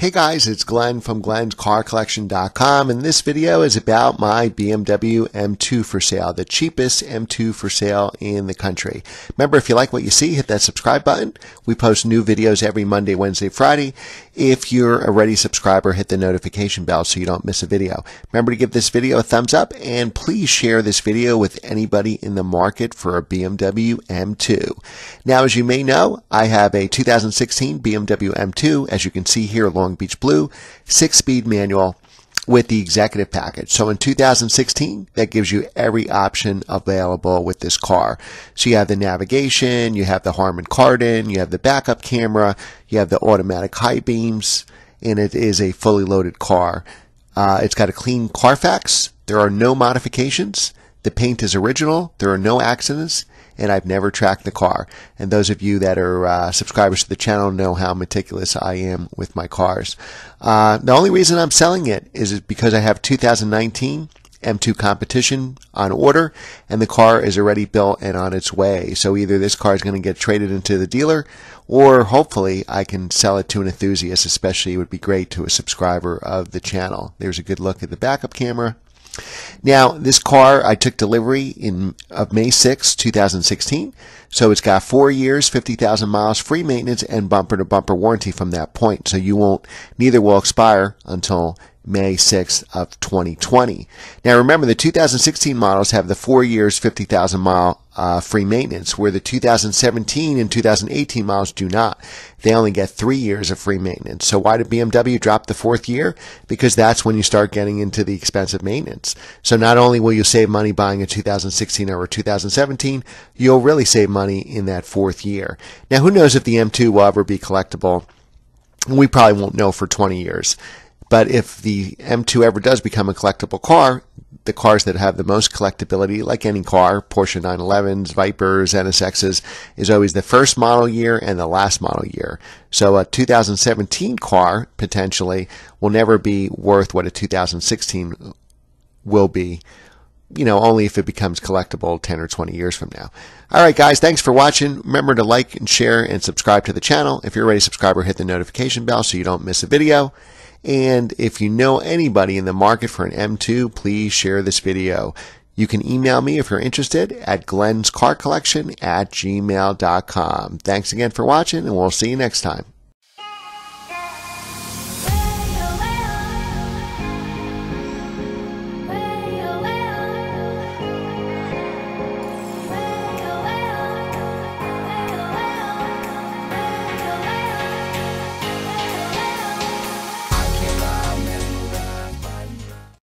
Hey guys, it's Glenn from glennscarcollection.com and this video is about my BMW M2 for sale, the cheapest M2 for sale in the country. Remember, if you like what you see, hit that subscribe button. We post new videos every Monday, Wednesday, Friday. If you're a ready subscriber, hit the notification bell so you don't miss a video. Remember to give this video a thumbs up and please share this video with anybody in the market for a BMW M2. Now, as you may know, I have a 2016 BMW M2, as you can see here along Long Beach Blue, six speed manual with the executive package. So in 2016, that gives you every option available with this car. So you have the navigation, you have the Harman Kardon, you have the backup camera, you have the automatic high beams, and it is a fully loaded car. Uh, it's got a clean Carfax. There are no modifications. The paint is original. There are no accidents and I've never tracked the car. And those of you that are uh, subscribers to the channel know how meticulous I am with my cars. Uh, the only reason I'm selling it is because I have 2019 M2 competition on order and the car is already built and on its way. So either this car is going to get traded into the dealer or hopefully I can sell it to an enthusiast, especially it would be great to a subscriber of the channel. There's a good look at the backup camera. Now, this car I took delivery in of May 6, 2016. So it's got four years, 50,000 miles, free maintenance, and bumper to bumper warranty from that point. So you won't, neither will expire until May 6th of 2020. Now remember, the 2016 models have the four years, 50,000 mile uh, free maintenance, where the 2017 and 2018 models do not. They only get three years of free maintenance. So why did BMW drop the fourth year? Because that's when you start getting into the expensive maintenance. So not only will you save money buying a 2016 or a 2017, you'll really save money in that fourth year. Now who knows if the M2 will ever be collectible? We probably won't know for 20 years. But if the M2 ever does become a collectible car, the cars that have the most collectability, like any car, Porsche 911s, Vipers, NSXs, is always the first model year and the last model year. So a 2017 car, potentially, will never be worth what a 2016 will be you know, only if it becomes collectible 10 or 20 years from now. All right, guys, thanks for watching. Remember to like and share and subscribe to the channel. If you're already a subscriber, hit the notification bell so you don't miss a video. And if you know anybody in the market for an M2, please share this video. You can email me if you're interested at glennscarcollection at gmail.com. Thanks again for watching, and we'll see you next time.